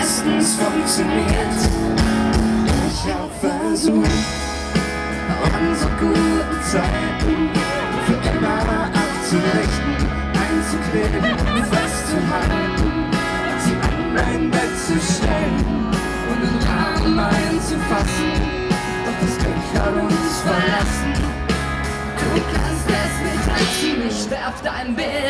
meistens funktioniert. Ich hab versucht, unsere guten Zeiten für immer abzurichten, einzukleben, festzuhalten, sie an mein Bett zu stellen und in Arm einzufassen. Doch das Glück hat uns verlassen. Du kannst es nicht halten, ich werf dein Bild.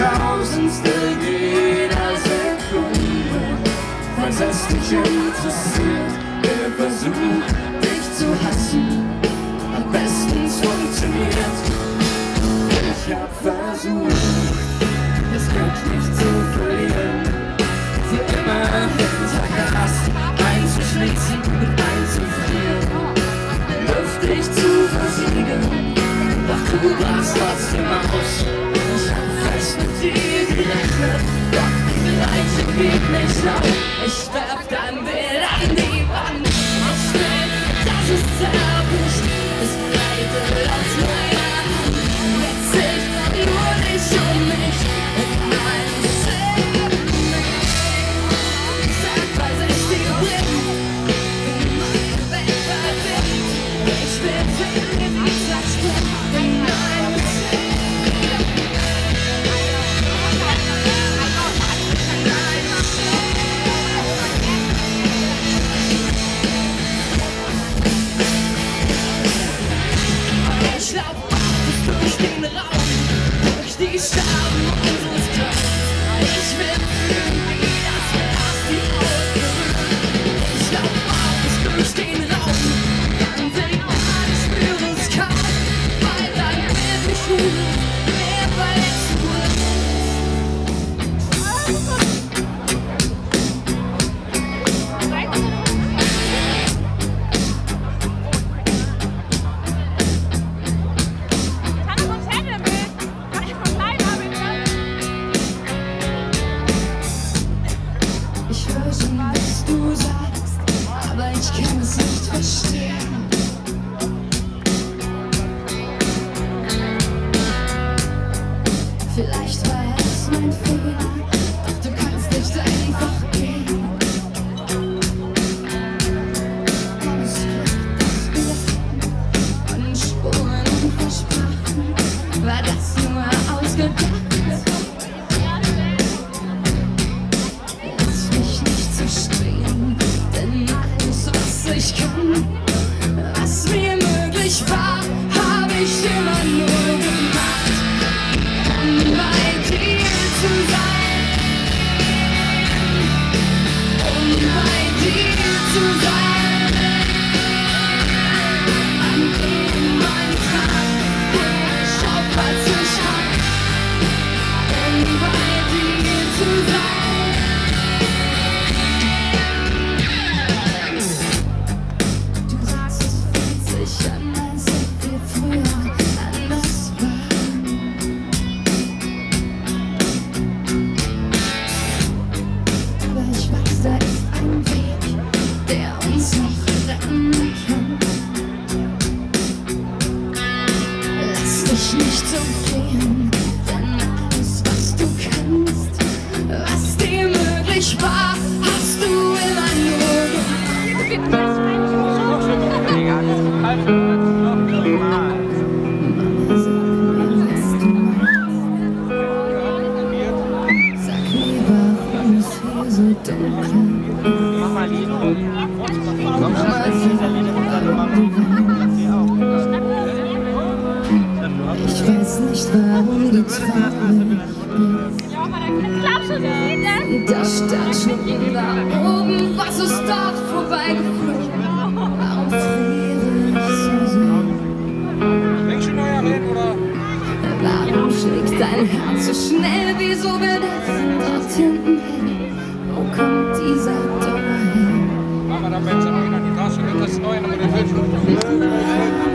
tausendste jeder Sekunde. Falls es dich interessiert, der Versuch, dich zu hassen. Am besten funktioniert. Ich hab versucht, das Glück nicht zu verlieren. Für immer hinterher Hass einzuschließen und einzufrieren. Luft dich zu versiegen Doch du warst trotzdem aus. Doch die Leiche geht nicht auf. Ich werf was du sagst, aber ich kann es nicht verstehen. to was ist dort vorbeigeflogen? Warum friere ich so sehr? Warum schlägt dein Herz so schnell? Wieso will das dort hinten hin? Wo kommt dieser Dauer hin? Mama, da fällt es aber in die Tasche. Das ist neu, aber der fällt schon.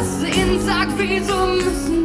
Noch etwas sehen, sag, wieso müssen